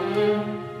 Música